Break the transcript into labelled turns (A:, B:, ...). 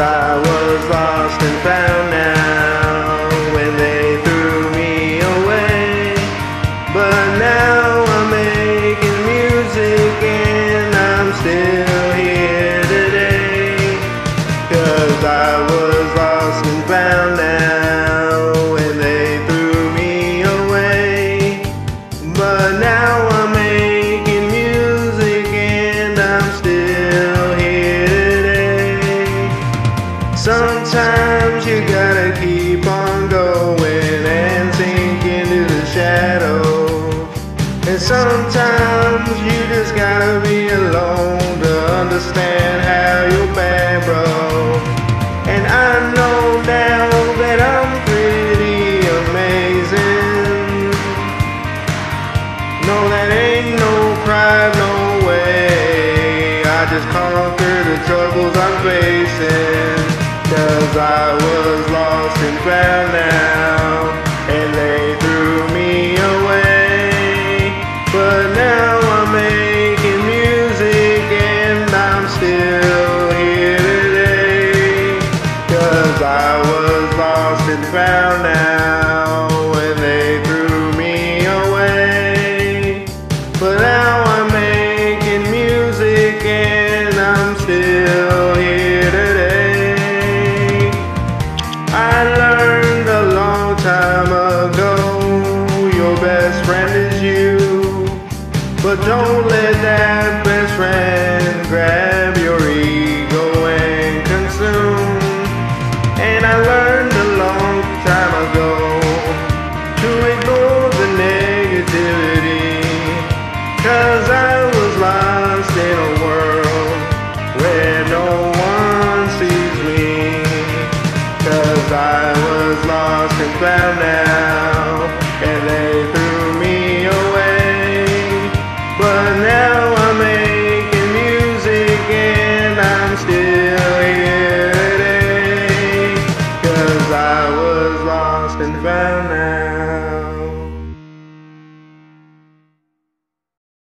A: I was lost and found now Sometimes you gotta keep on going and sink into the shadows. And sometimes you just gotta be alone to understand how you're bad, bro. And I know now that I'm pretty amazing. No, that ain't no pride, no way. I just conquer the troubles I'm facing. Cause I was lost and found now. And they threw me away. But now I'm making music and I'm still here today. Cause I was lost and found now when they threw me away. But now don't let that best friend grab your ego and consume. And I learned a long time ago to ignore the negativity. Cause I now